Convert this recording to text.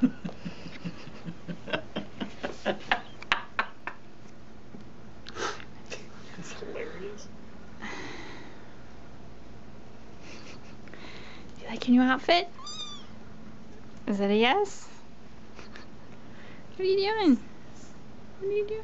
That's hilarious. You like your new outfit? Is that a yes? What are you doing? What are you doing?